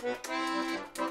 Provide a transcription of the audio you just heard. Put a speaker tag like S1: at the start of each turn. S1: Música